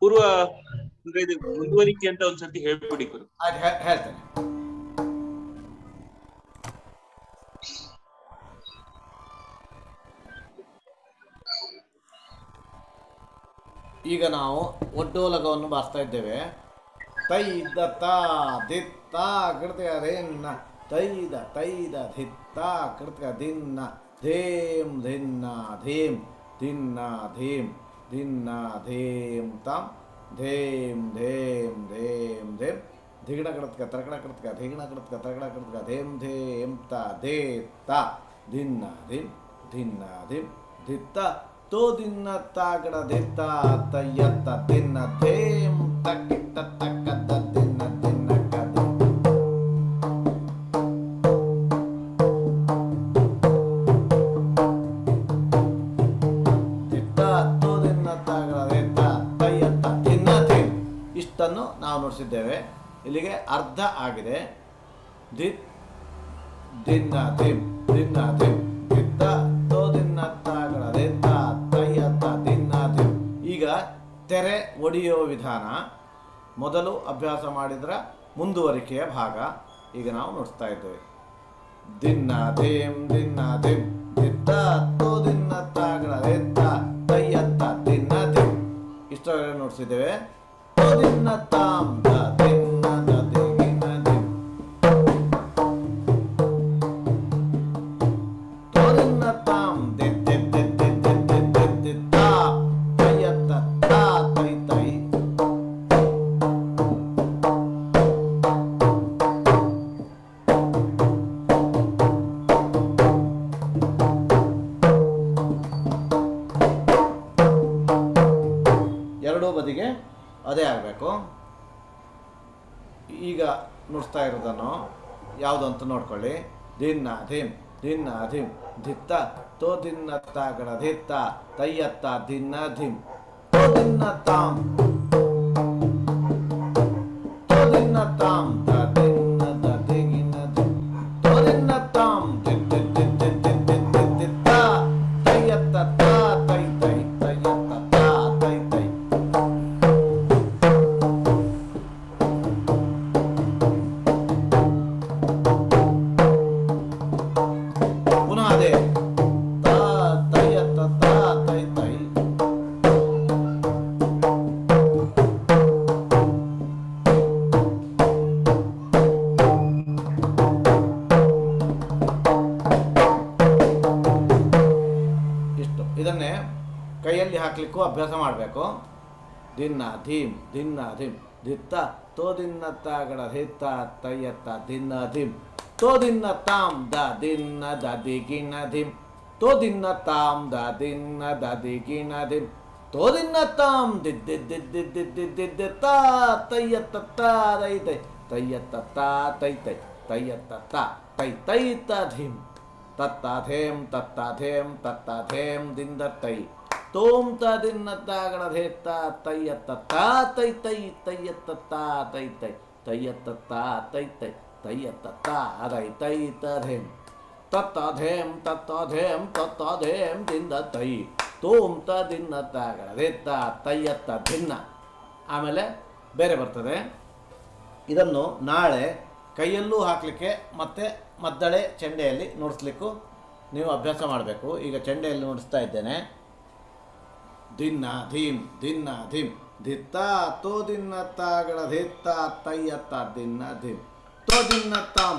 ಪೂರ್ವ, ಅಂದ್ರೆ ಮುಂದುವರಿಕೆ ಅಂತ ಒಂದ್ಸತಿ ಹೇಳ್ಬಿಡಿ ಗುರು. ಹೇಳ್ತೇನೆ. ಈಗ ನಾವು ಒಡ್ಡೋಲಗವನ್ನು ಬಾರಿಸ್ತಾ ಇದ್ದೇವೆ. ತೈದ ತಾ ದಿತ್ತ ಕೃತಿಕ ದಿನ್ನ ತೈದ ತೈದ ಧಿತ್ತ ಕೃತಿಕ ದಿನ್ನ ಧೇಮ್ ಧಿನ್ನ ಧೀಂ ದಿನ್ನ ಧೀಂ ದಿನ್ನ ಧೇಂ ತಾಂ ಧೇಂ ಧೇಂ ಧೇಂ. ಧೇಂ ಧಿಗಣ ಕಡತ್ಕ ತರಕಣ ಕಡತ್ಕ ಧಿಗಣ ಕಡತ್ಕ ತರಕಣ ಕಡತ್ಕ ಧೇಂ ಧೇಂ ತ ದೇ ತ. ದಿನ್ನ ಧಿಂ ಧಿನ್ನ ಧಿಂ ಧಿತ್ತ ತೋ ದಿನ್ನ ತಾಗಡ ದಿತ್ತ, ತಯ್ಯತ್ತ, ದಿನ್ನ ಧೇಂ ತ ತಕ್ಕ ನೋಡಿಸಿದ್ದೇವೆ ಇಲ್ಲಿಗೆ ಅರ್ಧ ಆಗಿದೆ. ದಿ ದಿಮ್ ದಿಮ್ ದಿಮ್ ಈಗ ತೆರೆ ಒಡೆಯುವ ವಿಧಾನ. ಮೊದಲು ಅಭ್ಯಾಸ ಮಾಡಿದ್ರ ಮುಂದುವರಿಕೆಯ ಭಾಗ. ಈಗ ನಾವು ನೋಡ್ತಾ ಇದ್ದೇವೆ. ದಿನ್ನ, ದೇಮ್, ದಿನ್ನ ಧಿಂ ಅದೇ ಆಗಬೇಕು. ಈಗ ನುಡಿಸ್ತಾ ಇರೋದನ್ನು ಅಂತ ನೋಡ್ಕೊಳ್ಳಿ. ದಿನ್ನ ಧಿಮ್ ದಿನ್ನ ಧಿಮ್ ಧಿತ್ತ ತೋ ದಿನ್ನತ್ತ ಗಡ ಧಿತ್ತ ತೈಯತ್ತ ದಿನ್ನ ಧಿಮ್. ತೋ ದಿನ್ನ ತಾಮ್ ತೋ ದಿನ್ನ ತಾಮ್ ತ ದಿನ್ನ ತ ದಿತ್ತ कईयल हाकली अभ्यास दिन्न धीम दिन्न धीम दिता तो दिन्न तिथ तय्यत दिन्न धीम तो दिन्न ताम द दिन्न द दिगिन धीम तो दिन्न ताम द दिन्न द दिगिन तो दिन ताम दि दि दि दि दि दि दि दि ता तय्यत ता दै दै तय्यत ತೋಂ ದಿನ್ನತ್ತ ದಿನ್ನ ತಾಗಣ ಧೇತ್ತ ತಯ್ಯತ್ತ ತಾ, ತೈ ತೈ ತಯ್ಯತ್ತ ತಾ, ತೈ ತೈ. ತಯ್ಯತ್ತ ತಾ, ತೈ ತೈ. ತಯ್ಯತ್ತ ತಾ, ಅದೈ ತೈ ತಧೇಂ ತತ್ತಧೇಂ ತತ್ತಧೇಂ ತತ್ತಧೇಂ ದಿಂದ ತೈ. ತೋಂತ ದಿನ್ನತ್ತ ದಿನ್ನ ತಾಗಣ ಧೇತ್ತ ತಯ್ಯತ್ತ ಭಿನ್ನ ಆಮೇಲೆ ಬೇರೆ ಬರ್ತದೆ. ಇದನ್ನು ನಾಳೆ ಕೈಯಲ್ಲೂ ಹಾಕಲಿಕ್ಕೆ ಮತ್ತೆ ಮದ್ದಳೆ ಚೆಂಡೆಯಲ್ಲಿ ನುಡಿಸ್ಲಿಕ್ಕೂ ನೀವು ಅಭ್ಯಾಸ ಮಾಡಬೇಕು. ಈಗ ಚೆಂಡೆಯಲ್ಲಿ ನುಡಿಸ್ತಾ ಇದ್ದೇನೆ. दिनाधीम दिनाधीम दिता तो दिन्नता गढ़ धित्ता तय्यता दिनाधीम तो दिन्नताम।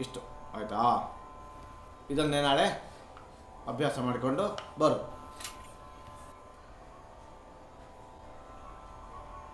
ಇಷ್ಟು. ಆಯಿತಾ? ಇದನ್ನೇ ನಾಳೆ ಅಭ್ಯಾಸ ಮಾಡಿಕೊಂಡು ಬರು.